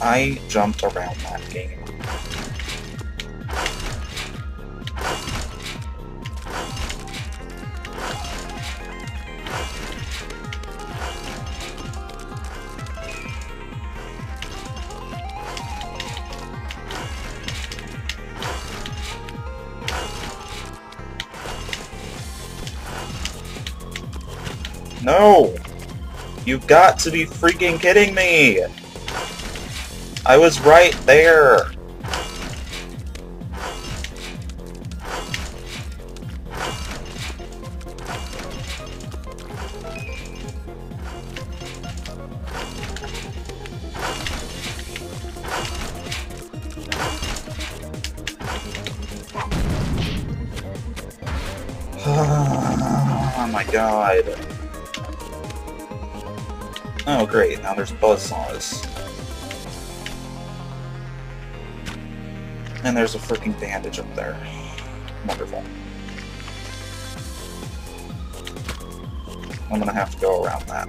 I jumped around that game. No! You've got to be freaking kidding me! I was right there! oh my god. Oh great, now there's buzzsaws. And there's a freaking bandage up there. Wonderful. I'm gonna have to go around that.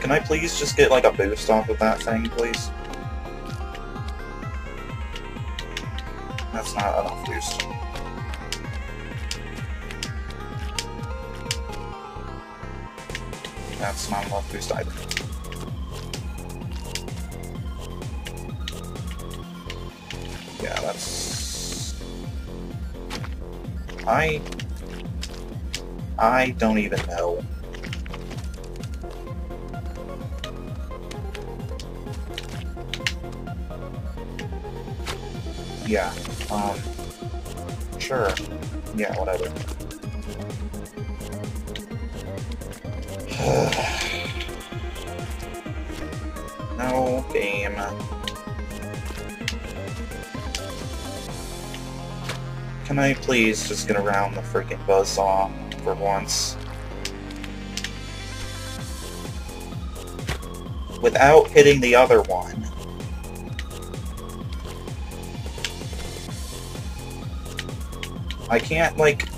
Can I please just get like a boost off of that thing, please? That's not enough boost. That's not enough boost either. Yeah, that's... I... I don't even know. Yeah, um... Sure. Yeah, whatever. no game. Can I please just get around the freaking buzzsaw for once? Without hitting the other one. I can't, like,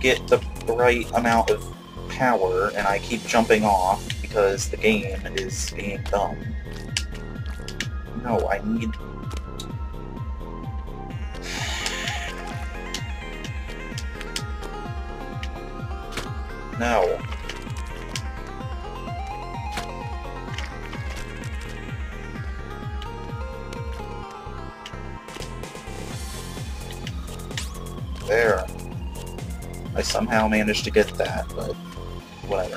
get the right amount of power, and I keep jumping off because the game is being dumb. No, I need... No. I somehow managed to get that, but whatever.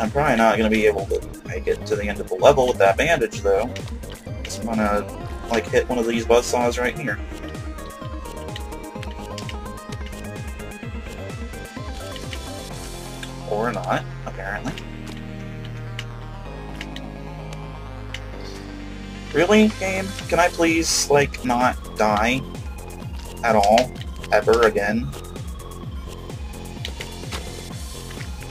I'm probably not going to be able to make it to the end of the level with that bandage, though. I'm gonna, like, hit one of these buzzsaws right here. Or not, apparently. Really, game? Can I please, like, not die at all, ever again?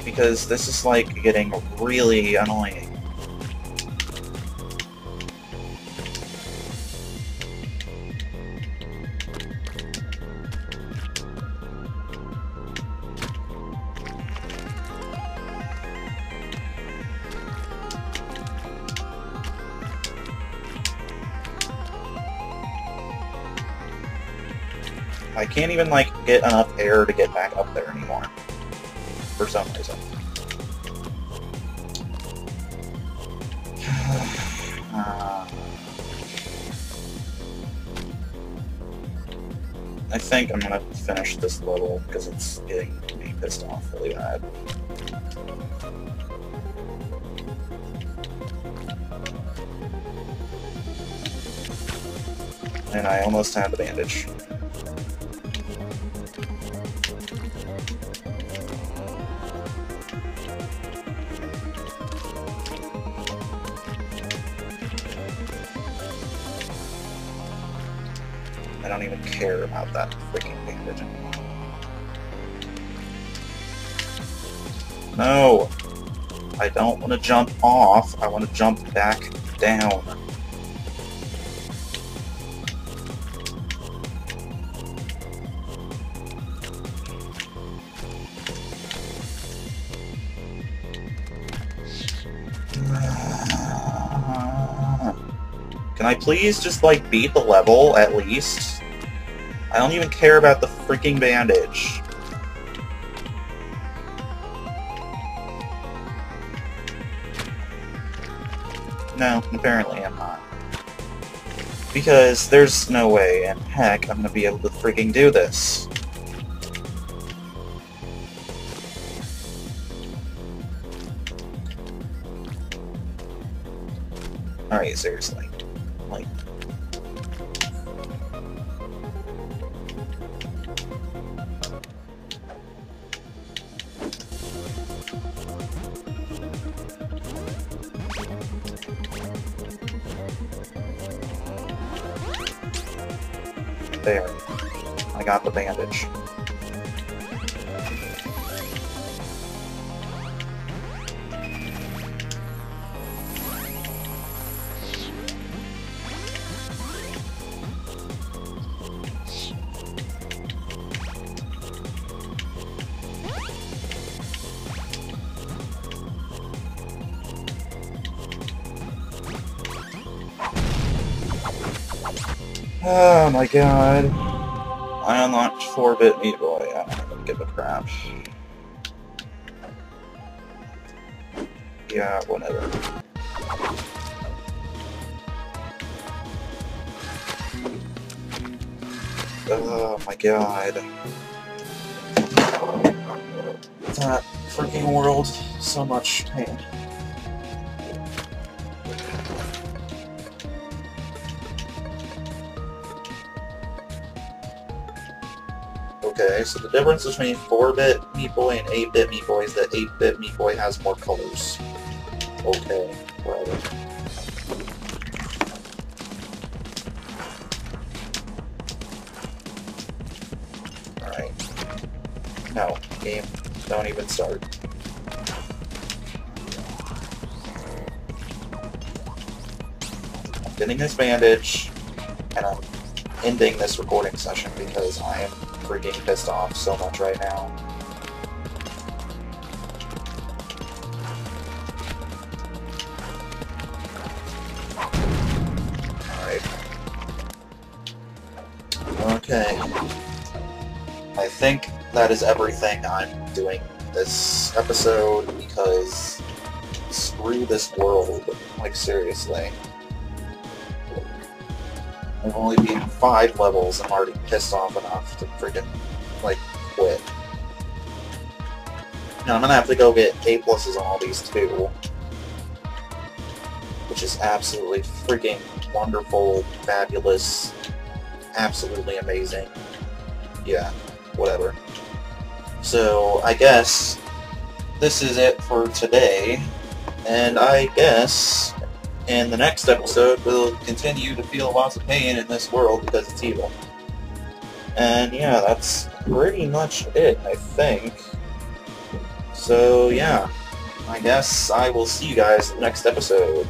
Because this is, like, getting really annoying. I can't even, like, get enough air to get back up there anymore. For some reason. Uh, I think I'm gonna finish this level because it's getting me pissed off really bad. And I almost had the bandage. Don't even care about that freaking bandage anymore. No! I don't want to jump off, I want to jump back down. Can I please just, like, beat the level, at least? I don't even care about the freaking bandage. No, apparently I'm not. Because there's no way in heck I'm gonna be able to freaking do this. Alright, seriously. Like... There. I got the bandage. Oh my god. I unlocked 4-bit Meat Boy. I don't give a crap. Yeah, whatever. Oh my god. That freaking world, so much pain. Okay, so the difference between 4-bit Meat Boy and 8-bit Meat Boy is that 8-bit Meat Boy has more colors. Okay, whatever. Alright. No, game, don't even start. I'm getting this bandage, and I'm ending this recording session because I am freaking pissed off so much right now. Alright. Okay. I think that is everything I'm doing this episode because screw this world. Like, seriously. I've only beaten five levels and I'm already pissed off enough to freaking, like, quit. Now I'm gonna have to go get A pluses on all these too. Which is absolutely freaking wonderful, fabulous, absolutely amazing. Yeah, whatever. So, I guess this is it for today. And I guess in the next episode, we'll continue to feel lots of pain in this world because it's evil. And yeah, that's pretty much it, I think. So yeah, I guess I will see you guys in the next episode.